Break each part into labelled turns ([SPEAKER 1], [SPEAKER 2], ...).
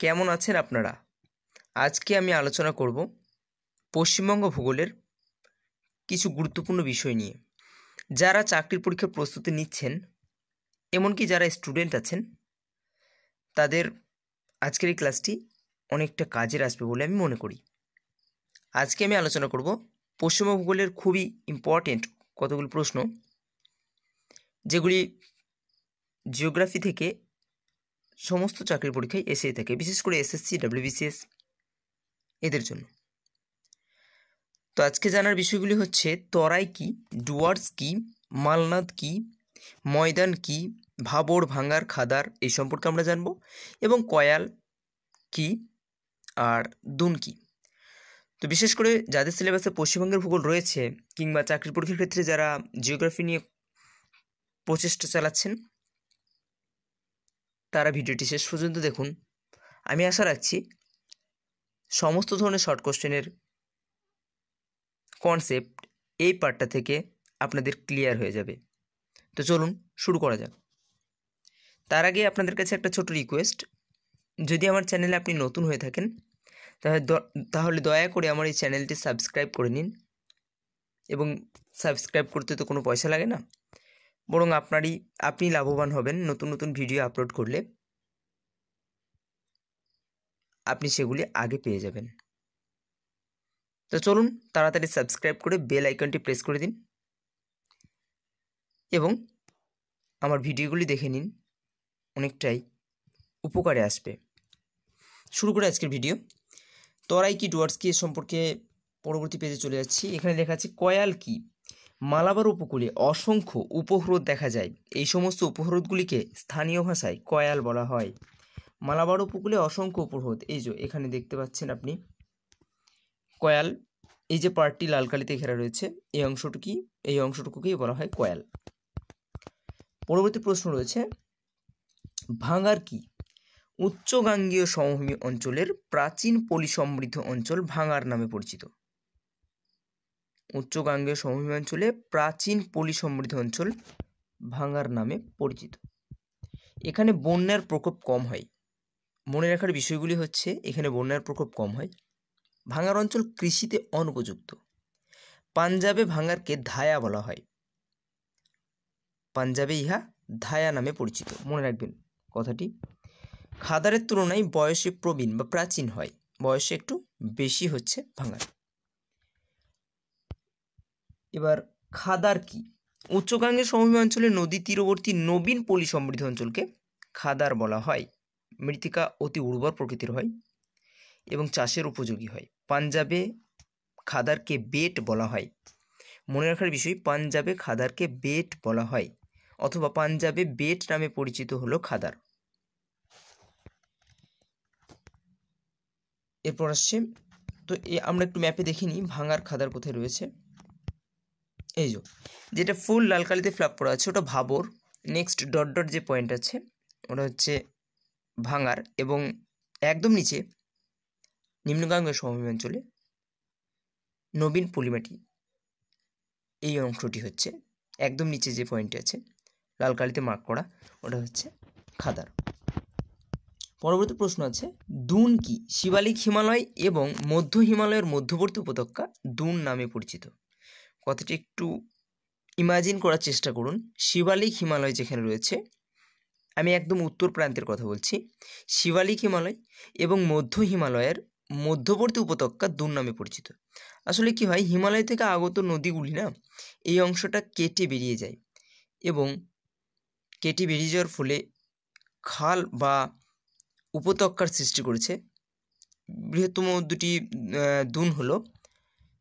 [SPEAKER 1] কেমন আছেন আপনারা? আজকে আমি আলোচনা করব পশ্চিমবঙ্গ ভূগোলের কিছু গুরুত্বপূর্ণ বিষয় নিয়ে। যারা চাকরির পরীক্ষার প্রস্তুতি নিচ্ছেন, এমনকি যারা স্টুডেন্ট আছেন, তাদের আজকের এই ক্লাসটি অনেকটা কাজের আসবে বলে আমি মনে করি। আজকে আমি আলোচনা করব পশ্চিমবঙ্গ ভূগোলের খুবই ইম্পর্টেন্ট কতগুলো প্রশ্ন, যেগুলি জিওগ্রাফি থেকে সমস্ত চাকরির পরীক্ষায় এসেই থাকে, বিশেষ করে এসএসসি, ডাব্লিউবিসিএস এদের জন্য। তো আজকে জানার বিষয়গুলি হচ্ছে, তরাই কি, ডুয়ার্স কি, মালনাদ কি, ময়দান কি, ভাবর, ভাঙ্গার, খাদার, এই সম্পর্কে আমরা জানব, এবং কয়াল কি আর দুন কি। তো বিশেষ করে যাদের সিলেবাসে পশ্চিমবঙ্গের ভূগোল রয়েছে, কিংবা চাকরির পরীক্ষার ক্ষেত্রে যারা জিওগ্রাফি নিয়ে প্রচেষ্টা চালাচ্ছেন তারা ভিডিওটি শেষ পর্যন্ত দেখুন। আমি আশা রাখছি সমস্ত ধরনের শর্ট কোশ্চেনের কনসেপ্ট এই পার্টটা থেকে আপনাদের ক্লিয়ার হয়ে যাবে। তো চলুন শুরু করা যাক। তার আগে আপনাদের কাছে একটা ছোট রিকোয়েস্ট যদি আমার চ্যানেলে আপনি নতুন হয়ে থাকেন, তাহলে তাহলে দয়া করে আমার এই চ্যানেলটি সাবস্ক্রাইব করে নিন। এবং সাবস্ক্রাইব করতে তো কোনো পয়সা লাগে না। বরং আপনারই, আপনি লাভবান হবেন নতুন নতুন ভিডিও আপলোড করলে। আপনি সেগুলি আগে পেয়ে যাবেন। তো চলুন তাড়াতাড়ি সাবস্ক্রাইব করে বেল আইকনটি প্রেস করে দিন। এবং আমার ভিডিওগুলি দেখে নিন, অনেকটাই উপকারে আসবে। শুরু করে আজকের ভিডিও তরাই কি ডুয়ার্স কি এ সম্পর্কে পরবর্তী পেজে চলে যাচ্ছি। এখানে লেখা আছে, কয়াল কি? মালাবার উপকূলে অসংখ্য উপহ্রদ দেখা যায়। এই সমস্ত উপহ্রদগুলিকে স্থানীয় ভাষায় কয়াল বলা হয়। মালাবার উপকূলে অসংখ্য উপহ্রদ এই যে এখানে দেখতে পাচ্ছেন আপনি। কয়াল, এই যে পার্টটি লাল কালিতে ঘেরা রয়েছে, এই অংশটুকি এই অংশটুকুকেই বলা হয় কয়াল। পরবর্তী প্রশ্ন রয়েছে ভাঙার কি? উচ্চগাঙ্গীয় সমভূমি অঞ্চলের প্রাচীন পলিসমৃদ্ধ অঞ্চল ভাঙার নামে পরিচিত। উচ্চগাঙ্গীয় সমভূমি অঞ্চলে প্রাচীন পলি সমৃদ্ধ অঞ্চল ভাঙার নামে পরিচিত। এখানে বন্যার প্রকোপ কম হয়। মনে রাখার বিষয়গুলি হচ্ছে, এখানে বন্যার প্রকোপ কম হয়। ভাঙার অঞ্চল কৃষিতে অনুপযুক্ত। পাঞ্জাবে ভাঙারকে ধায়া বলা হয়। পাঞ্জাবে ইহা ধায়া নামে পরিচিত। মনে রাখবেন কথাটি। খাদারের তুলনায় বয়সে প্রবীণ বা প্রাচীন হয়। বয়সে একটু বেশি হচ্ছে ভাঙার এবার খাদার কি? উচ্চগাঙ্গের সমভূমি অঞ্চলে নদী তীরবর্তী নবীন পলি সমৃদ্ধ অঞ্চলকে খাদার বলা হয়। মৃত্তিকা অতি উর্বর প্রকৃতির হয় এবং চাষের উপযোগী হয়। পাঞ্জাবে খাদারকে বেট বলা হয়। মনে রাখার বিষয়, পাঞ্জাবে খাদারকে বেট বলা হয় অথবা পাঞ্জাবে বেট নামে পরিচিত হলো খাদার। এরপর আসছে, তো আমরা একটু ম্যাপে দেখিনি, ভাঙার খাদার কোথায় রয়েছে? এই যে, যেটা ফুল লাল কালিতে ফ্ল্যাপ করা আছে, ওটা ভাবর। নেক্সট ডট ডট যে পয়েন্ট আছে, ওটা হচ্ছে ভাঙার এবং একদম নিচে নিম্নগাঙ্গের সমভূমি অঞ্চলে নবীন পলিমাটি। এই অংশটি হচ্ছে একদম নিচে যে পয়েন্টটি আছে লাল কালিতে মার্ক করা, ওটা হচ্ছে খাদার। পরবর্তী প্রশ্ন আছে, দুন কি? শিবালিক হিমালয় এবং মধ্য হিমালয়ের মধ্যবর্তী উপত্যকা দুন নামে পরিচিত। কথাটি একটু ইমাজিন করার চেষ্টা করুন। শিবালিক হিমালয় যেখানে রয়েছে, আমি একদম উত্তর প্রান্তের কথা বলছি। শিবালিক হিমালয় এবং মধ্য হিমালয়ের মধ্যবর্তী উপত্যকা দুন নামে পরিচিত। আসলে কি হয়, হিমালয় থেকে আগত নদীগুলি না, এই অংশটা কেটে বেরিয়ে যায় এবং কেটে বেরিয়ে যাওয়ার ফলে খাল বা উপত্যকার সৃষ্টি করেছে। বৃহত্তম দুটি দুন হলো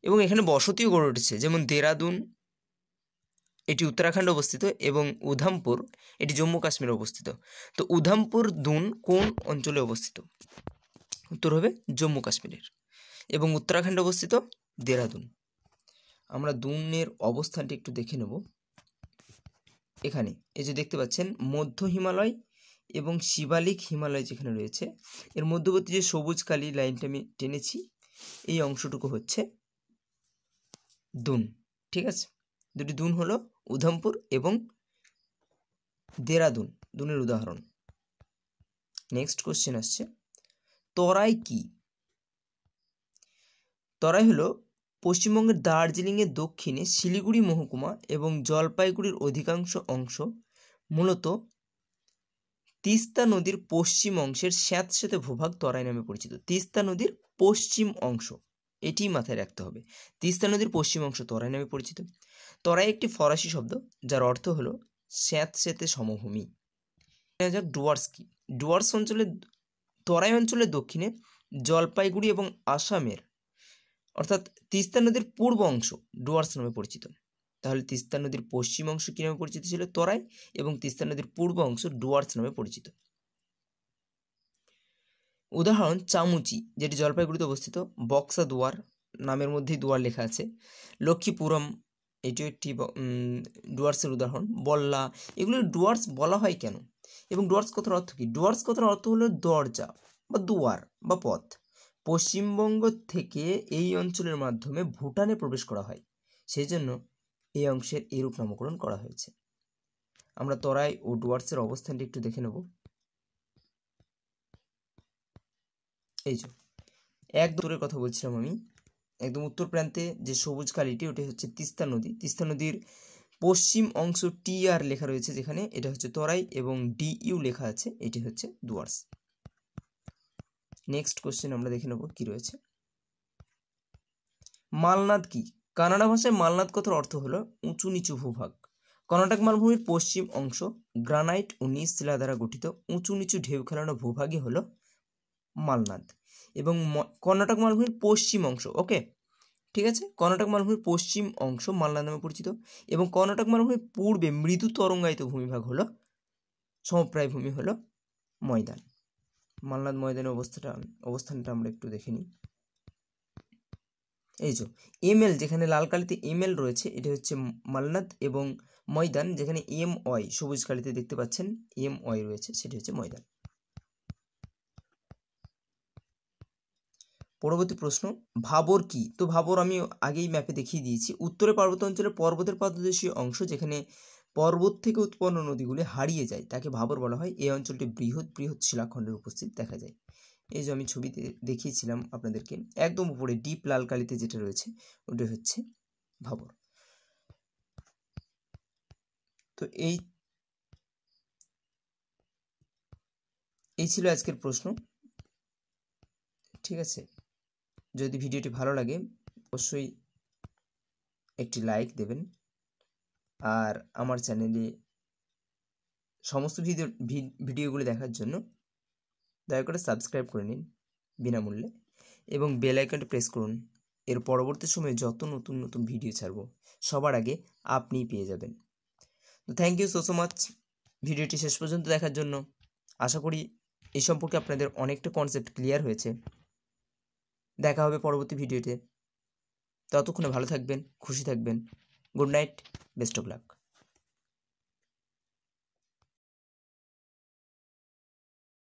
[SPEAKER 1] এবং এখানে বসতিও গড়ে উঠেছে, যেমন দেরাদুন, এটি উত্তরাখণ্ডে অবস্থিত, এবং উধামপুর, এটি জম্মু কাশ্মীরে অবস্থিত। তো উধামপুর দুন কোন অঞ্চলে অবস্থিত? উত্তর হবে জম্মু কাশ্মীরের, এবং উত্তরাখণ্ডে অবস্থিত দেরাদুন। আমরা দুনের অবস্থানটি একটু দেখে নেব। এখানে, এই যে দেখতে পাচ্ছেন, মধ্য হিমালয় এবং শিবালিক হিমালয় যেখানে রয়েছে, এর মধ্যবর্তী যে সবুজ কালি লাইনটা আমি টেনেছি, এই অংশটুকু হচ্ছে দুন, ঠিক আছে? দুটি দুন হলো উধমপুর এবং দেরাদুন, দুনের উদাহরণ। নেক্সট কোশ্চেন আসছে, তরাই কি? তরাই হলো পশ্চিমবঙ্গের দার্জিলিংয়ের দক্ষিণে শিলিগুড়ি মহকুমা এবং জলপাইগুড়ির অধিকাংশ অংশ, মূলত তিস্তা নদীর পশ্চিম অংশের স্যাঁতস্যাঁতে ভূভাগ তরাই নামে পরিচিত। তিস্তা নদীর পশ্চিম অংশ। এটি মাথায় রাখতে হবে। তিস্তা নদীর পশ্চিম অংশ তরাই নামে পরিচিত। তরাই একটি ফরাসি শব্দ, যার অর্থ হলো স্যাঁতস্যাঁতে সমভূমি। যাক ডুয়ার্স কি ডুয়ার্স অঞ্চলে তরাই অঞ্চলের দক্ষিণে জলপাইগুড়ি এবং আসামের, অর্থাৎ তিস্তা নদীর পূর্ব অংশ ডুয়ার্স নামে পরিচিত। তাহলে তিস্তা নদীর পশ্চিম অংশ কী নামে পরিচিত ছিল? তরাই এবং তিস্তা নদীর পূর্ব অংশ ডুয়ার্স নামে পরিচিত। উদাহরণ, চামুচি, যেটি জলপাইগুড়িতে অবস্থিত, বক্সা দুয়ার নামের মধ্যেই দুয়ার লেখা আছে। লক্ষ্মীপুরম, এটিও একটি ডুয়ার্সের উদাহরণ। বল্লা, এগুলো ডুয়ার্স বলা হয় কেন? এবং ডুয়ার্স কথার অর্থ কী? ডুয়ার্স কথার অর্থ হলো দরজা বা দুয়ার বা পথ। পশ্চিমবঙ্গ থেকে এই অঞ্চলের মাধ্যমে ভুটানে প্রবেশ করা হয়। সেই জন্য এই অংশের এরূপ নামকরণ করা হয়েছে। আমরা তরাই ও ডুয়ার্সের অবস্থানটি একটু দেখে নেব। এই যে এক দূরের কথা বলছিলাম আমি। একদম উত্তর প্রান্তে যে সবুজ কালিটি, ওটি হচ্ছে তিস্তা নদী। তিস্তা নদীর পশ্চিম অংশ টি আর লেখা রয়েছে যেখানে, এটা হচ্ছে তরাই এবং ডি ইউ লেখা আছে, এটি হচ্ছে ডুয়ার্স নেক্সট কোশ্চেন আমরা দেখে নেব কি রয়েছে। মালনাদ কি? কানাডা ভাষায় মালনাদ কথার অর্থ হলো উঁচু নিচু ভূভাগ। কর্ণাটক মালভূমির পশ্চিম অংশ, গ্রানাইট ও নিচ শিলা দ্বারা গঠিত, উঁচু নিচু ঢেউ খেলানো ভূভাগই হলো মালনাদ এবং কর্ণাটক মালভূমির পশ্চিম অংশ ওকে ঠিক আছে? কর্ণাটক মালভূমির পশ্চিম অংশ মালনাদ নামে পরিচিত এবং কর্ণাটক মালভূমির পূর্বে মৃদু তরঙ্গায়িত ভূমিভাগ হলো, সমপ্রায় ভূমি হলো ময়দান। মালনাদ ময়দানের অবস্থাটা, অবস্থানটা আমরা একটু দেখে নিই। এই যে এমএল যেখানে লাল কালিতে এমএল রয়েছে, এটা হচ্ছে মালনাদ এবং ময়দান, যেখানে এম ওয়াই, সবুজ কালিতে দেখতে পাচ্ছেন, এম ওয়াই রয়েছে, সেটি হচ্ছে ময়দান। পরবর্তী প্রশ্ন, ভাবর কি? তো ভাবর আমি আগেই ম্যাপে দেখিয়ে দিয়েছি। উত্তরে পার্বত্য অঞ্চলের পর্বতের পাদদেশীয় অংশ যেখানে পর্বত থেকে উৎপন্ন নদীগুলি হারিয়ে যায়, তাকে ভাবর বলা হয়। এই অঞ্চলটি বৃহৎ বৃহৎ শিলাখণ্ডের উপস্থিত দেখা যায়। এই যে আমি ছবিতে দেখিয়েছিলাম আপনাদেরকে, একদম উপরে ডিপ লাল কালিতে যেটা রয়েছে, ওটা হচ্ছে ভাবর। তো এই এই ছিল আজকের প্রশ্ন। ঠিক আছে? যদি ভিডিওটি ভালো লাগে, অবশ্যই একটি লাইক দেবেন। আর আমার চ্যানেলে সমস্ত ভিডিও ভিডিওগুলি দেখার জন্য দয়া করে সাবস্ক্রাইব করে নিন বিনামূল্যে এবং বেল আইকনটি প্রেস করুন। এর পরবর্তী সময়ে যত নতুন নতুন ভিডিও ছাড়ব, সবার আগে আপনিই পেয়ে যাবেন। তো thank you so so much ভিডিওটি শেষ পর্যন্ত দেখার জন্য। আশা করি এই সম্পর্কে আপনাদের অনেকটা কনসেপ্ট ক্লিয়ার হয়েছে। দেখা হবে পরবর্তী ভিডিওতে। ততক্ষণে ভালো থাকবেন খুশি থাকবেন। Good night best of luck.